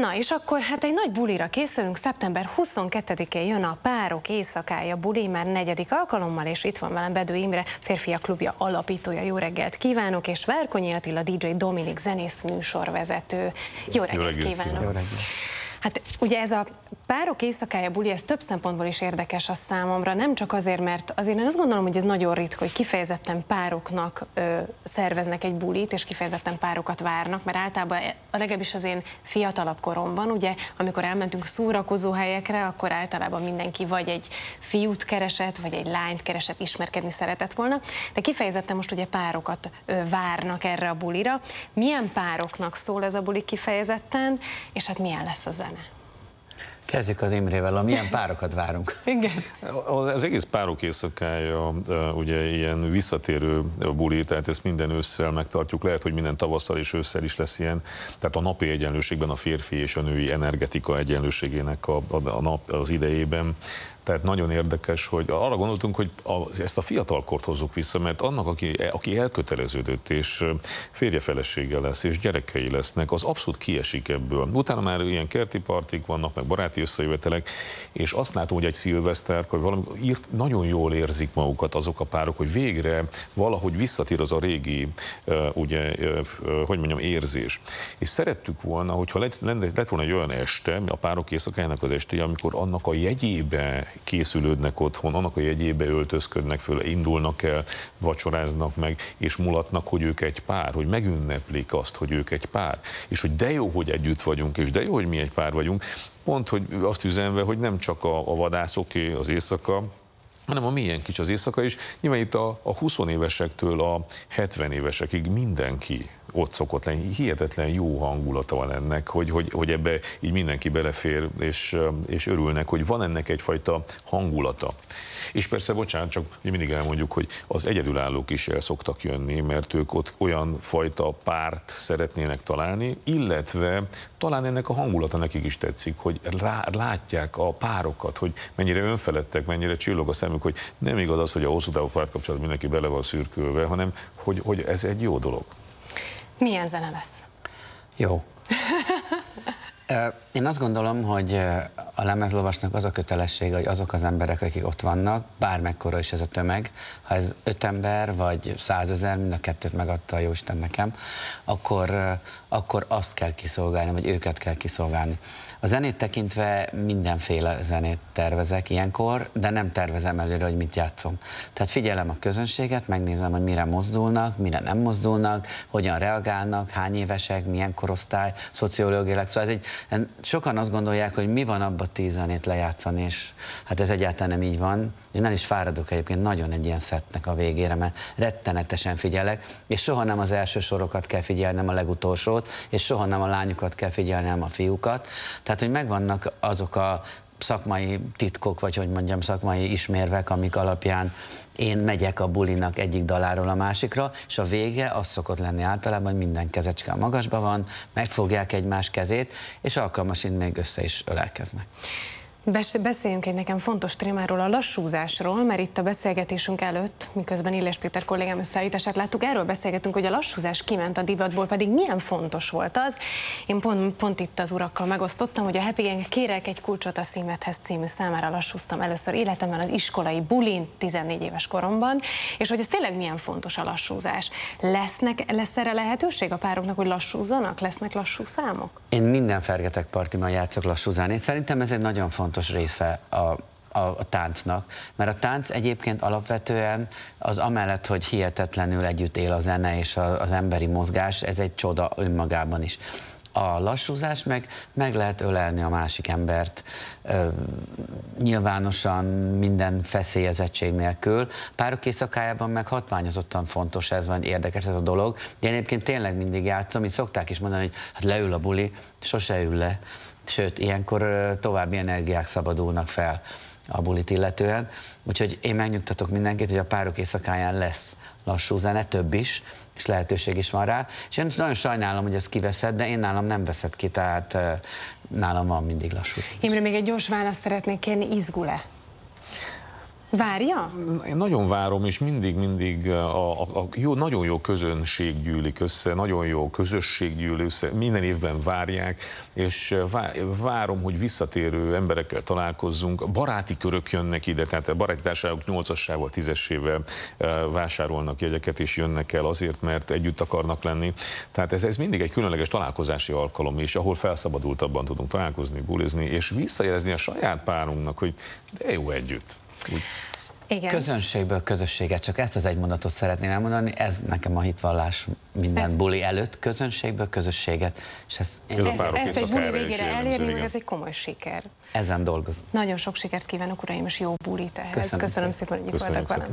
Na és akkor hát egy nagy bulira készülünk, szeptember 22-én jön a Párok éjszakája buli, már negyedik alkalommal, és itt van velem Bedő Imre, férfiak klubja alapítója. Jó reggelt kívánok, és Várkonyi Attila, DJ Dominik zenész műsorvezető. Jó reggelt, Jó reggelt kívánok! Jó reggelt. Hát ugye ez a párok éjszakája buli, ez több szempontból is érdekes a számomra, nem csak azért, mert azért én azt gondolom, hogy ez nagyon ritka, hogy kifejezetten pároknak ö, szerveznek egy bulit, és kifejezetten párokat várnak, mert általában e, a legalábbis az én fiatalabb koromban, ugye, amikor elmentünk szórakozó helyekre, akkor általában mindenki vagy egy fiút keresett, vagy egy lányt keresett, ismerkedni szeretett volna, de kifejezetten most ugye párokat ö, várnak erre a bulira. Milyen pároknak szól ez a buli kifejezetten, és hát milyen lesz a zene? Kezdjük az Imrével, a milyen párokat várunk. Igen. Az egész párok éjszakája ugye ilyen visszatérő buli, tehát ezt minden ősszel megtartjuk. Lehet, hogy minden tavasszal és ősszel is lesz ilyen. Tehát a napi egyenlőségben a férfi és a női energetika egyenlőségének a, a, a nap az idejében tehát nagyon érdekes, hogy arra gondoltunk, hogy ezt a fiatalkort hozzuk vissza, mert annak, aki, aki elköteleződött, és férje felesége lesz, és gyerekei lesznek, az abszolút kiesik ebből. Utána már ilyen kerti partik vannak, meg baráti összejövetelek, és azt látom, hogy egy szilveszter, hogy valami írt, nagyon jól érzik magukat azok a párok, hogy végre valahogy visszatér az a régi, ugye, hogy mondjam, érzés. És szerettük volna, hogyha lett, lett volna egy olyan este, a párok éjszakájának az estéje, amikor annak a jegyébe készülődnek otthon, annak a jegyébe öltözködnek föl, indulnak el, vacsoráznak meg, és mulatnak, hogy ők egy pár, hogy megünneplik azt, hogy ők egy pár, és hogy de jó, hogy együtt vagyunk, és de jó, hogy mi egy pár vagyunk, pont, hogy azt üzenve, hogy nem csak a, a vadászoké az éjszaka, hanem a milyen kicsi az éjszaka is. Nyilván itt a, a 20 évesektől a 70 évesekig mindenki ott szokott lenni. Hihetetlen jó hangulata van ennek, hogy, hogy, hogy ebbe így mindenki belefér, és, és örülnek, hogy van ennek egyfajta hangulata. És persze, bocsánat, csak mi mindig elmondjuk, hogy az egyedülállók is el szoktak jönni, mert ők ott olyan fajta párt szeretnének találni, illetve talán ennek a hangulata nekik is tetszik, hogy rá, látják a párokat, hogy mennyire önfeledtek, mennyire csillog a szemük, hogy nem igaz az, hogy a hosszú távú párkapcsolat mindenki bele van szürkülve, hanem hogy, hogy ez egy jó dolog. Milyen zene lesz? Jó. Én azt gondolom, hogy a lemezlovasnak az a kötelessége, hogy azok az emberek, akik ott vannak, bármekkora is ez a tömeg, ha ez öt ember vagy százezer, mind a kettőt megadta a Jóisten nekem, akkor, akkor azt kell kiszolgálni, vagy őket kell kiszolgálni. A zenét tekintve mindenféle zenét tervezek ilyenkor, de nem tervezem előre, hogy mit játszom. Tehát figyelem a közönséget, megnézem, hogy mire mozdulnak, mire nem mozdulnak, hogyan reagálnak, hány évesek, milyen korosztály, szociológiailag. Szóval ez egy, sokan azt gondolják, hogy mi van abban tíz zenét lejátszani, és hát ez egyáltalán nem így van. Én el is fáradok egyébként nagyon egy ilyen szettnek a végére, mert rettenetesen figyelek, és soha nem az első sorokat kell figyelnem, a legutolsót, és soha nem a lányokat kell figyelnem, a fiúkat. Tehát, hogy megvannak azok a szakmai titkok, vagy hogy mondjam, szakmai ismérvek, amik alapján én megyek a bulinak egyik daláról a másikra, és a vége az szokott lenni általában, hogy minden kezecske a magasban van, megfogják egymás kezét, és alkalmasint még össze is ölelkeznek. Beszéljünk egy nekem fontos témáról, a lassúzásról, mert itt a beszélgetésünk előtt, miközben Illés Péter kollégám összeállítását láttuk, erről beszélgetünk, hogy a lassúzás kiment a divatból, pedig milyen fontos volt az. Én pont, pont itt az urakkal megosztottam, hogy a Happy Gang kérek egy kulcsot a szímethez című számára lassúztam először életemben az iskolai bulin 14 éves koromban, és hogy ez tényleg milyen fontos a lassúzás. Lesznek, lesz erre lehetőség a pároknak, hogy lassúzzanak? Lesznek lassú számok? Én minden fergetek partiban játszok lassú zenét. Szerintem ez egy nagyon fontos fontos része a, a, a táncnak, mert a tánc egyébként alapvetően az amellett, hogy hihetetlenül együtt él a zene és a, az emberi mozgás, ez egy csoda önmagában is. A lassúzás meg meg lehet ölelni a másik embert ö, nyilvánosan, minden feszélyezettség nélkül. Párok éjszakájában meg hatványozottan fontos ez, van érdekes ez a dolog. Én egyébként tényleg mindig játszom, így szokták is mondani, hogy hát leül a buli, sose ül le sőt, ilyenkor további energiák szabadulnak fel a bulit illetően. Úgyhogy én megnyugtatok mindenkit, hogy a párok éjszakáján lesz lassú zene, több is, és lehetőség is van rá. És én nagyon sajnálom, hogy ezt kiveszed, de én nálam nem veszed ki, tehát nálam van mindig lassú. Imre, még egy gyors választ szeretnék kérni, izgul-e? Várja? Én nagyon várom, és mindig, mindig a, a, a jó, nagyon jó közönség gyűlik össze, nagyon jó közösség gyűl össze, minden évben várják, és várom, hogy visszatérő emberekkel találkozzunk, baráti körök jönnek ide, tehát a baráti társaságok 8-assával, 10-esével vásárolnak jegyeket, és jönnek el azért, mert együtt akarnak lenni. Tehát ez, ez mindig egy különleges találkozási alkalom, és ahol felszabadultabban tudunk találkozni, bulizni, és visszajelezni a saját párunknak, hogy de jó együtt. Úgy. Igen. Közönségből közösséget, csak ezt az egy mondatot szeretném elmondani, ez nekem a hitvallás minden ez... buli előtt, közönségből közösséget. És ez, én... ez, ez ezt egy buli végére elérni, meg ez egy komoly siker. Ezen dolgot. Nagyon sok sikert kívánok, uraim, és jó bulit ehhez. Köszönöm, Köszönöm szépen, hogy itt voltak velem.